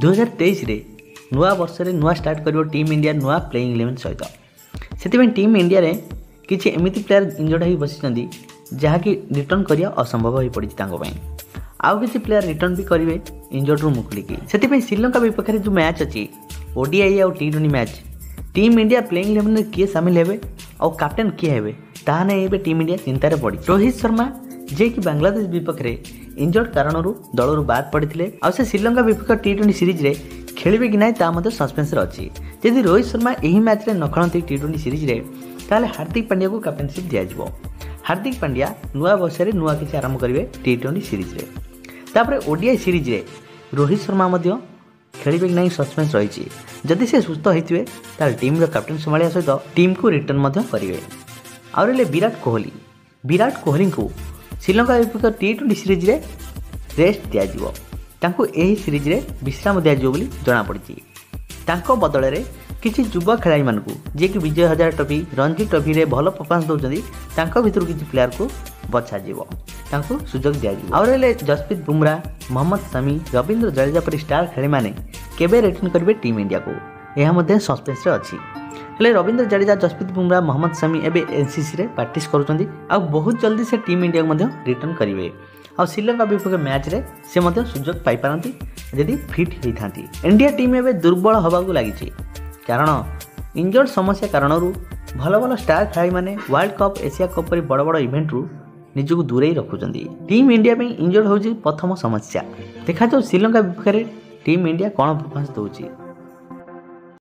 दुई हजार तेईस नुआ वर्ष स्टार्ट करम इंडिया नुआ प्लेइंग इलेवेन सहित से टीम इंडिया किसी एमती प्लेयार इंजर्ड हो बस जहाँकि रिटर्न कर असंभव हो पड़ी आउ कि प्लेयार रिटर्न भी करेंगे इंजर्ड रू से श्रीलंका विपक्ष में जो मैच अच्छी ओडीआई आउ T twenty match team India playing eleven में किए सामिल है और कैप्टन किए हैं ताम इंडिया चिंतार पड़ी रोहित शर्मा जेकि बांग्लादेश विपक्ष में ଇଞ୍ଜର୍ଡ କାରଣରୁ ଦଳରୁ ବାଦ୍ ପଡ଼ିଥିଲେ ଆଉ ସେ ଶ୍ରୀଲଙ୍କା ବିପକ୍ଷ ଟି ଟ୍ୱେଣ୍ଟି ସିରିଜ୍ରେ ଖେଳିବେ କି ନାହିଁ ତାହା ମଧ୍ୟ ସସ୍ପେନ୍ସରେ ଅଛି ଯଦି ରୋହିତ ଶର୍ମା ଏହି ମ୍ୟାଚ୍ରେ ନ ଖେଳନ୍ତି ଟି ଟ୍ୱେଣ୍ଟି ସିରିଜ୍ରେ ତାହେଲେ ହାର୍ଦ୍ଦିକ ପାଣ୍ଡ୍ୟାକୁ କ୍ୟାପ୍ଟେନସିପ୍ ଦିଆଯିବ ହାର୍ଦ୍ଦିକ ପାଣ୍ଡ୍ୟା ନୂଆ ବର୍ଷରେ ନୂଆ କିଛି ଆରମ୍ଭ କରିବେ ଟି ଟ୍ୱେଣ୍ଟି ସିରିଜ୍ରେ ତାପରେ ଓଡିଆଇ ସିରିଜ୍ରେ ରୋହିତ ଶର୍ମା ମଧ୍ୟ ଖେଳିବେ କି ନାହିଁ ସସ୍ପେନ୍ସ ରହିଛି ଯଦି ସେ ସୁସ୍ଥ ହୋଇଥିବେ ତାହେଲେ ଟିମ୍ର କ୍ୟାପ୍ଟେନ୍ ସମ୍ଭାଳିବା ସହିତ ଟିମ୍କୁ ରିଟର୍ଣ୍ଣ ମଧ୍ୟ କରିବେ ଆଉ ରହିଲେ ବିରାଟ କୋହଲି ବିରାଟ କୋହଲିଙ୍କୁ ଶ୍ରୀଲଙ୍କା ବିପକ୍ଷ ଟି ଟ୍ୱେଣ୍ଟି ସିରିଜ୍ରେ ରେଷ୍ଟ ଦିଆଯିବ ତାଙ୍କୁ ଏହି ସିରିଜ୍ରେ ବିଶ୍ରାମ ଦିଆଯିବ ବୋଲି ଜଣାପଡ଼ିଛି ତାଙ୍କ ବଦଳରେ କିଛି ଯୁବ ଖେଳାଳିମାନଙ୍କୁ ଯିଏକି ବିଜୟ ହଜାର ଟ୍ରଫି ରଣଜୀ ଟ୍ରଫିରେ ଭଲ ପରଫର୍ମାନ୍ସ ଦେଉଛନ୍ତି ତାଙ୍କ ଭିତରୁ କିଛି ପ୍ଲେୟାରକୁ ବଛାଯିବ ତାଙ୍କୁ ସୁଯୋଗ ଦିଆଯିବ ଆଉ ରହିଲେ ଜସପ୍ରୀତ ବୁମ୍ରା ମହମ୍ମଦ ସମୀ ରବୀନ୍ଦ୍ର ଜାଡ଼େଜା ପରି ଷ୍ଟାର ଖେଳାଳିମାନେ କେବେ ରିଟର୍ଣ୍ଣ କରିବେ ଟିମ୍ ଇଣ୍ଡିଆକୁ ଏହା ମଧ୍ୟ ସସ୍ପେନ୍ସରେ ଅଛି ହେଲେ ରବୀନ୍ଦ୍ର ଜାଡେଜା ଯଶପ୍ରୀତ ବୁମ୍ରା ମହମ୍ମଦ ଶମୀ ଏବେ ଏନ୍ସିସିରେ ପ୍ରାକ୍ଟିସ୍ କରୁଛନ୍ତି ଆଉ ବହୁତ ଜଲ୍ଦି ସେ ଟିମ୍ ଇଣ୍ଡିଆକୁ ମଧ୍ୟ ରିଟର୍ଣ୍ଣ କରିବେ ଆଉ ଶ୍ରୀଲଙ୍କା ବିପକ୍ଷ ମ୍ୟାଚ୍ରେ ସେ ମଧ୍ୟ ସୁଯୋଗ ପାଇପାରନ୍ତି ଯଦି ଫିଟ୍ ହୋଇଥାନ୍ତି ଇଣ୍ଡିଆ ଟିମ୍ ଏବେ ଦୁର୍ବଳ ହେବାକୁ ଲାଗିଛି କାରଣ ଇଞ୍ଜର୍ଡ ସମସ୍ୟା କାରଣରୁ ଭଲ ଭଲ ଷ୍ଟାର୍ ଖେଳାଳିମାନେ ୱାର୍ଲଡ଼ କପ୍ ଏସିଆ କପ୍ ପରି ବଡ଼ ବଡ଼ ଇଭେଣ୍ଟରୁ ନିଜକୁ ଦୂରେଇ ରଖୁଛନ୍ତି ଟିମ୍ ଇଣ୍ଡିଆ ପାଇଁ ଇଞ୍ଜର୍ଡ ହେଉଛି ପ୍ରଥମ ସମସ୍ୟା ଦେଖାଯାଉ ଶ୍ରୀଲଙ୍କା ବିପକ୍ଷରେ ଟିମ୍ ଇଣ୍ଡିଆ କ'ଣ ପରଫର୍ମାନ୍ସ ଦେଉଛି